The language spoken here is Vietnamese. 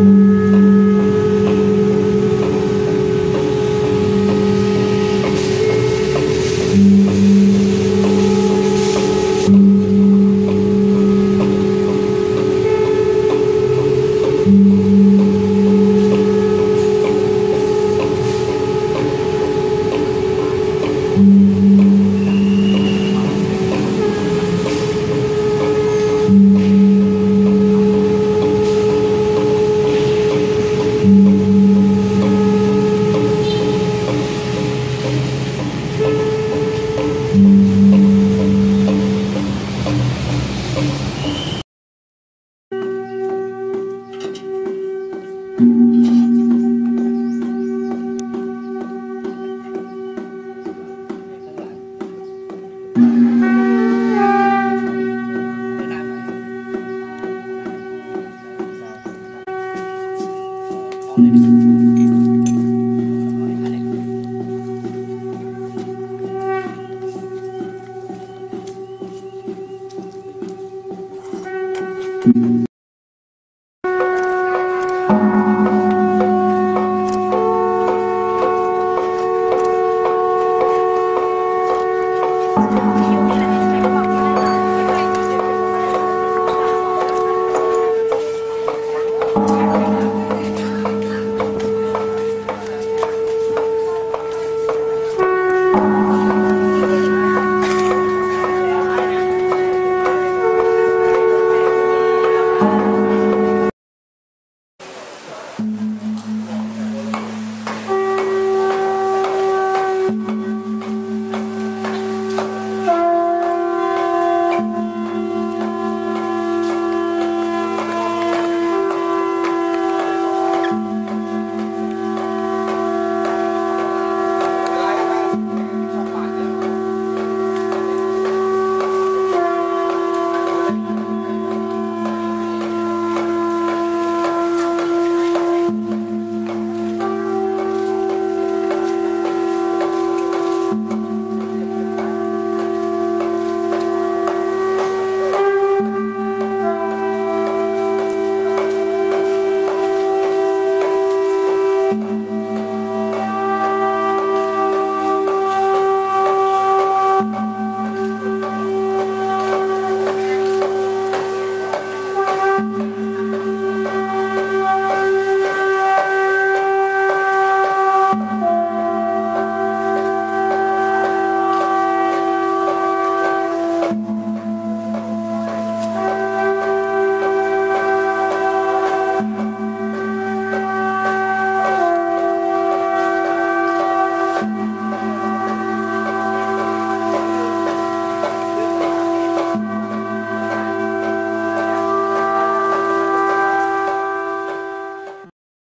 Música Thank mm -hmm. you. 你때부 터.